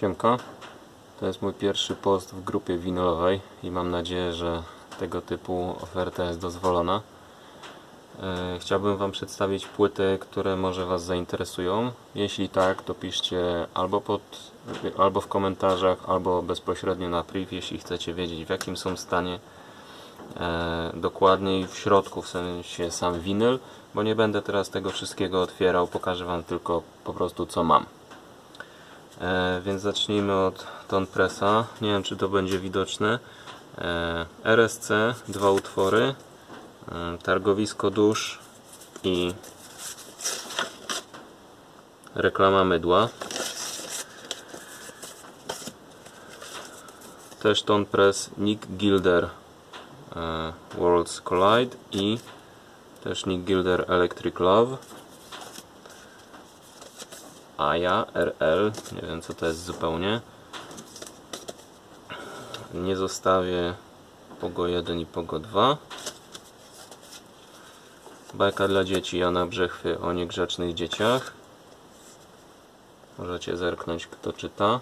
Siemka, to jest mój pierwszy post w grupie winylowej i mam nadzieję, że tego typu oferta jest dozwolona. E, Chciałbym Wam przedstawić płyty, które może Was zainteresują. Jeśli tak, to piszcie albo, pod, albo w komentarzach, albo bezpośrednio na priv, jeśli chcecie wiedzieć w jakim są stanie e, dokładniej w środku, w sensie sam winyl, bo nie będę teraz tego wszystkiego otwierał, pokażę Wam tylko po prostu co mam. E, więc zacznijmy od Ton Pressa. Nie wiem, czy to będzie widoczne. E, RSC, dwa utwory. E, targowisko dusz i reklama mydła. Też Ton Press Nick Gilder e, Worlds Collide i też Nick Gilder Electric Love. AJA RL, nie wiem co to jest zupełnie. Nie zostawię Pogo 1 i Pogo 2. Bajka dla dzieci Jana Brzechwy o niegrzecznych dzieciach. Możecie zerknąć kto czyta.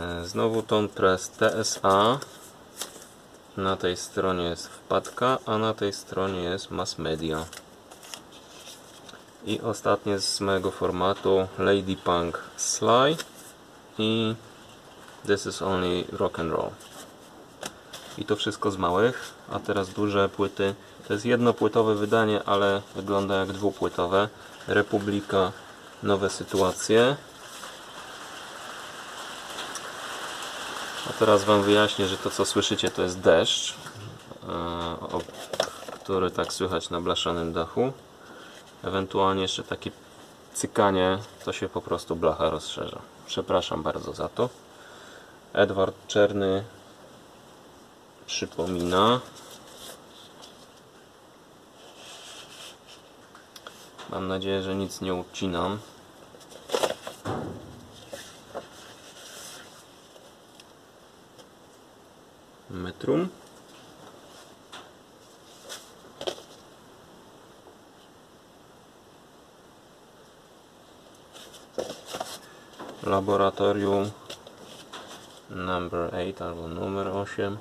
E, Znowu Ton Press TSA. Na tej stronie jest wpadka, a na tej stronie jest mass media. I ostatnie z mojego formatu Lady Punk Sly i This is only rock and roll. I to wszystko z małych, a teraz duże płyty. To jest jednopłytowe wydanie, ale wygląda jak dwupłytowe. Republika, nowe sytuacje. A teraz Wam wyjaśnię, że to co słyszycie to jest deszcz, który tak słychać na blaszanym dachu. Ewentualnie jeszcze takie cykanie, to się po prostu blacha rozszerza. Przepraszam bardzo za to. Edward Czerny przypomina. Mam nadzieję, że nic nie ucinam. Metrum. Laboratorium number 8 albo numer 8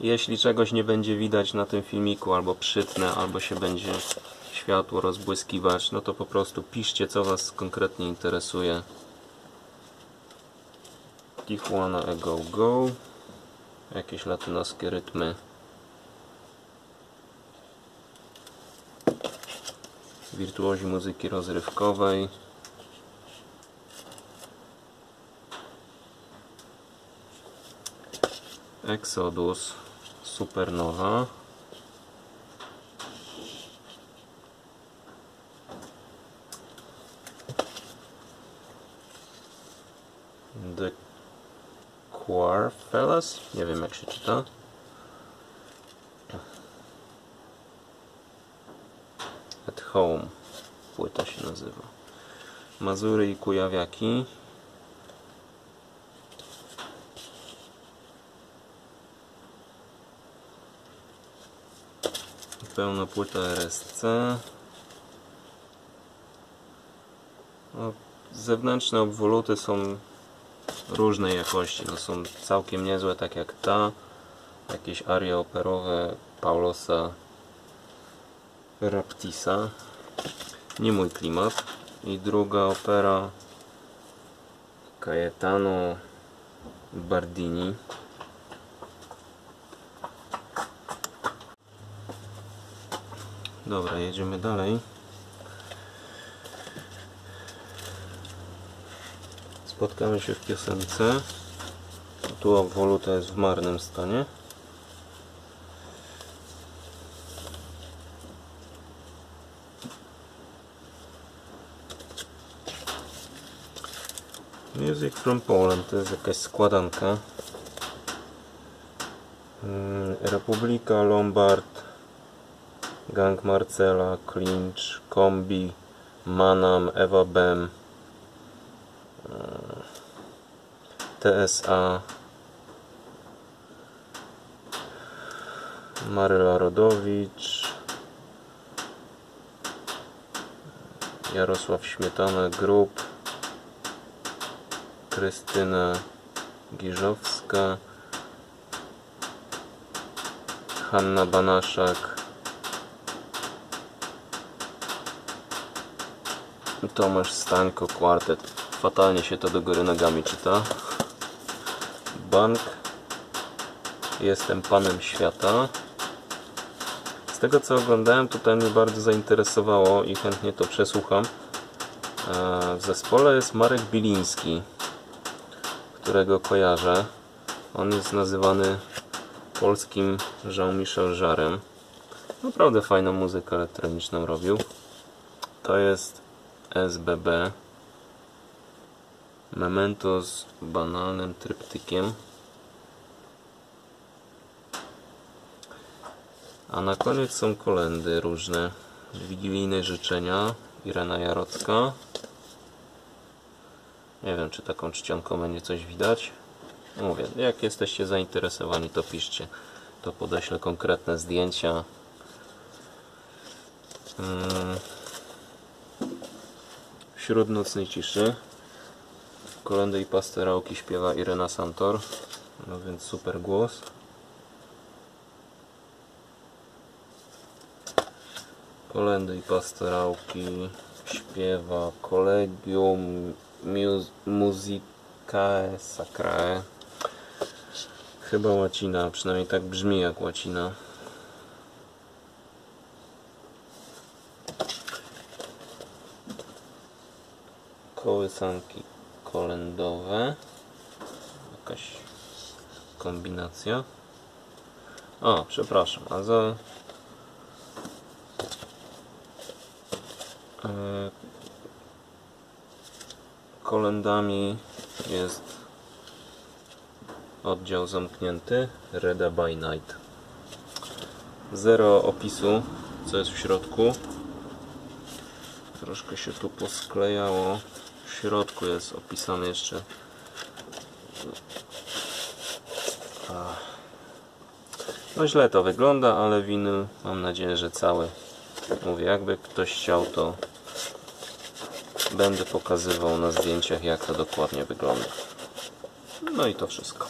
jeśli czegoś nie będzie widać na tym filmiku albo przytnę, albo się będzie światło rozbłyskiwać no to po prostu piszcie co Was konkretnie interesuje. Tijuana a go go. Jakieś latynoskie rytmy wirtuozi muzyki rozrywkowej. Exodus Supernova The Quarfellas nie wiem jak się czyta At Home. Płyta się nazywa. Mazury i Kujawiaki. Pełna płyta RSC no, zewnętrzne obwoluty są różnej jakości. No, są całkiem niezłe tak jak ta. Jakieś arie operowe Paulosa Raptisa nie mój klimat i druga opera Cayetano Bardini Dobra, jedziemy dalej. Spotkamy się w piosence. Tu obwoluta jest w marnym stanie. Music from Poland to jest jakaś składanka. Mm, Republika Lombard Gang Marcela, Clinch, Kombi, Manam, Eva Bem, TSA, Maryla Rodowicz, Jarosław Śmietana Group, Krystyna Giżowska, Hanna Banaszak, Tomasz Stańko, kwartet. Fatalnie się to do góry nogami czyta. Bank. Jestem panem świata. Z tego co oglądałem, tutaj mnie bardzo zainteresowało i chętnie to przesłucham. E, W zespole jest Marek Biliński, którego kojarzę. On jest nazywany polskim Jean-Michel Jarem. Naprawdę fajną muzykę elektroniczną robił. To jest SBB. Memento z banalnym tryptykiem. A na koniec są kolendy różne. Wigilijne życzenia. Irena Jarocka. Nie wiem, czy taką czcionką będzie coś widać. Mówię, jak jesteście zainteresowani, to piszcie. To podeślę konkretne zdjęcia. Mm. Wśród nocnej ciszy. Kolendy i pasterałki śpiewa Irena Santor. No więc super głos. Kolendy i pastorałki śpiewa Collegium Mus Musicae Sacrae. Chyba łacina, przynajmniej tak brzmi jak łacina. Kołysanki kolendowe. Jakaś kombinacja. O, przepraszam, a za e, kolendami jest oddział zamknięty Reda by Night. Zero opisu, co jest w środku. Troszkę się tu posklejało. W środku jest opisane jeszcze. No źle to wygląda, ale winyl mam nadzieję, że cały. Mówię, jakby ktoś chciał, to będę pokazywał na zdjęciach, jak to dokładnie wygląda. No i to wszystko.